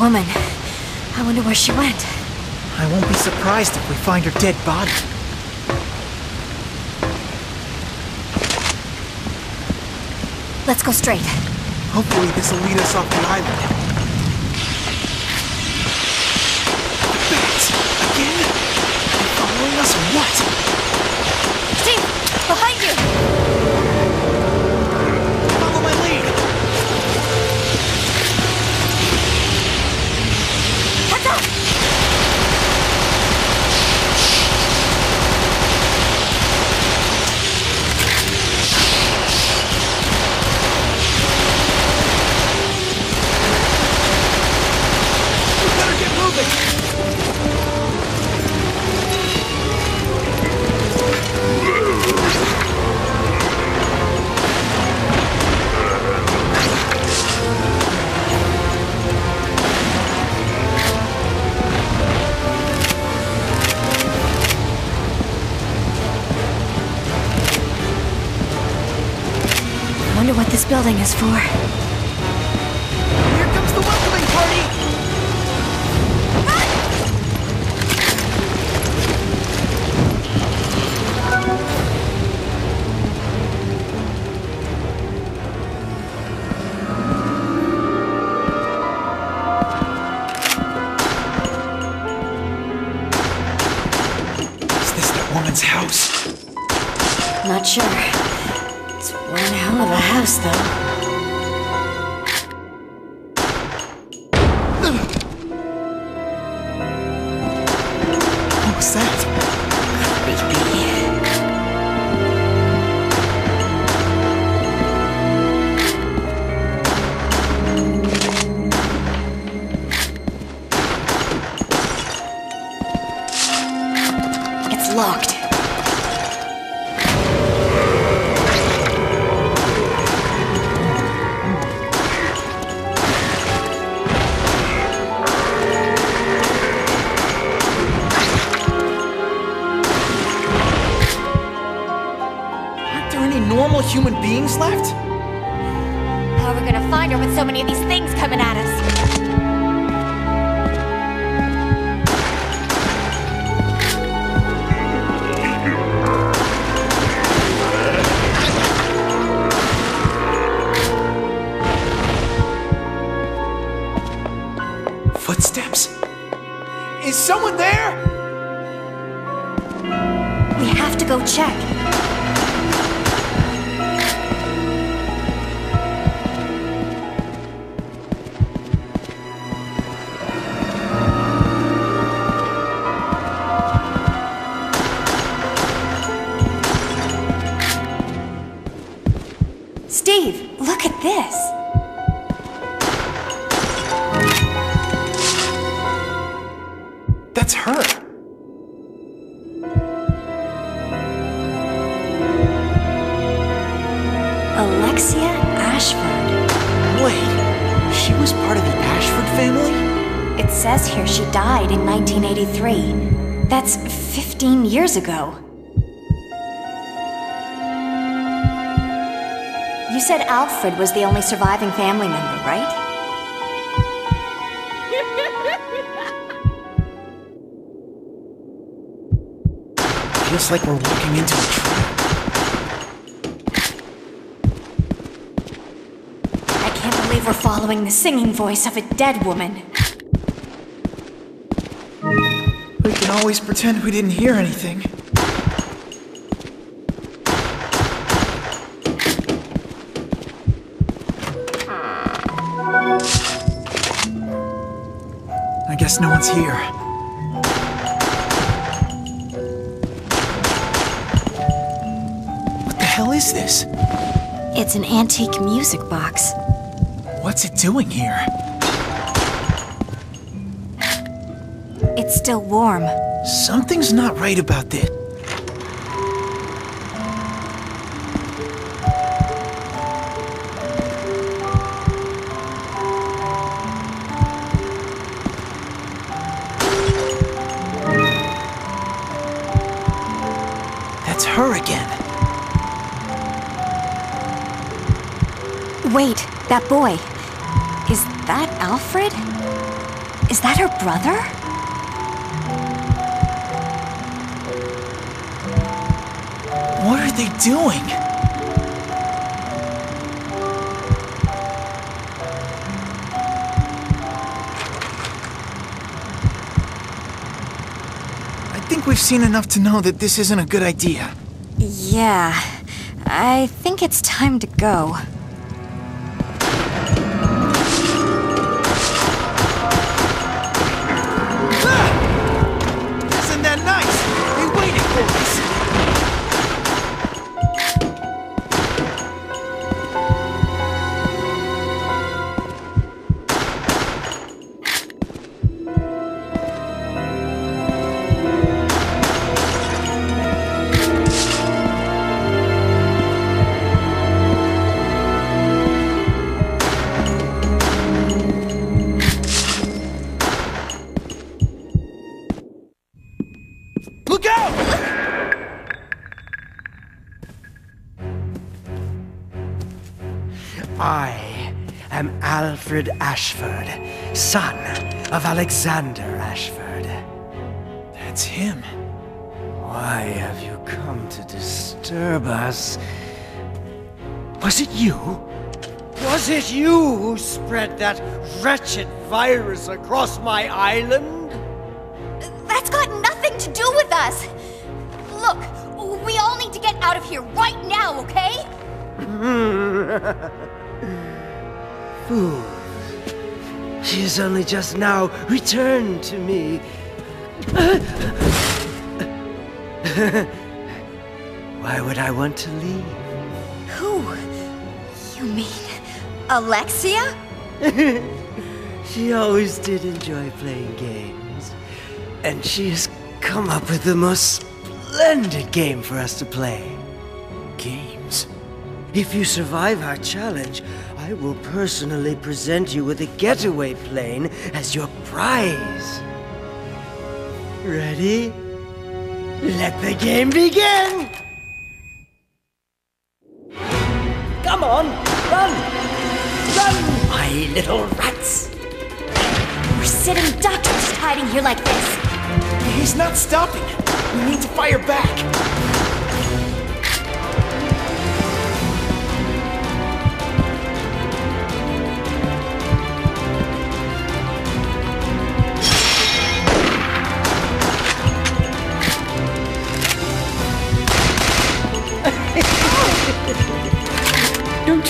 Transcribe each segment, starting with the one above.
woman. I wonder where she went. I won't be surprised if we find her dead body. Let's go straight. Hopefully this will lead us off the island. Bats! Again? They're following us or what? Steve! Behind you! Wonder what this building is for. Here comes the welcoming party! Is this that woman's house? Not sure. What was that? Creepy. Human beings left? How are we gonna find her with so many of these things coming at us? Footsteps? Is someone there? We have to go check. Alexia Ashford. Wait, she was part of the Ashford family? It says here she died in 1983. That's 15 years ago. You said Alfred was the only surviving family member, right? Feels like we're walking into a trap. I can't believe we're following the singing voice of a dead woman. We can always pretend we didn't hear anything. I guess no one's here. What the hell is this? It's an antique music box. What's it doing here? It's still warm. Something's not right about this. That's her again. Wait, that boy. Is that Alfred? Is that her brother? What are they doing? I think we've seen enough to know that this isn't a good idea. Yeah. I think it's time to go. Alfred Ashford, son of Alexander Ashford. That's him. Why have you come to disturb us? Was it you? Was it you who spread that wretched virus across my island? That's got nothing to do with us! Look, we all need to get out of here right now, okay? Fool. She has only just now returned to me. Why would I want to leave? Who? You mean Alexia? She always did enjoy playing games. And she has come up with the most splendid game for us to play. Games. If you survive our challenge, I will personally present you with a getaway plane as your prize. Ready? Let the game begin! Come on, run! Run, my little rats! We're sitting ducks just hiding here like this. He's not stopping. We need to fire back.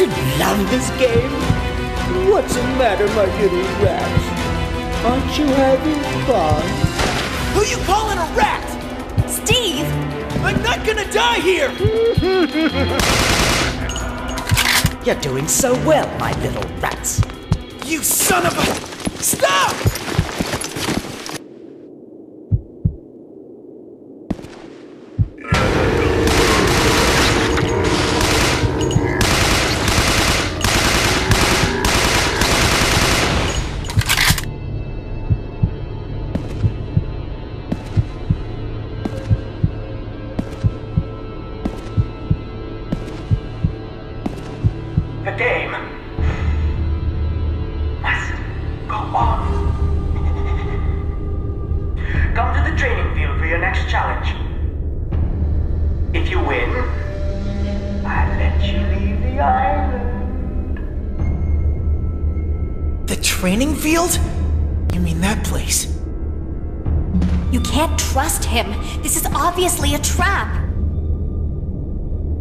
Don't you love this game? What's the matter, my little rats? Aren't you having fun? Who you calling a rat? Steve! I'm not gonna die here! You're doing so well, my little rats. You son of a... Stop! Come to the training field for your next challenge. If you win, I'll let you leave the island. The training field? You mean that place? You can't trust him. This is obviously a trap.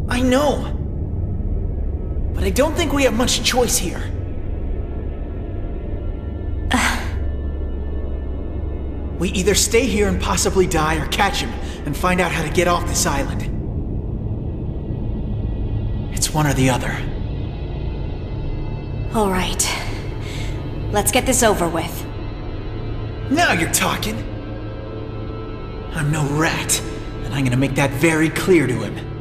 I know. But I don't think we have much choice here. We either stay here and possibly die or catch him and find out how to get off this island. It's one or the other. All right. Let's get this over with. Now you're talking. I'm no rat, and I'm gonna make that very clear to him.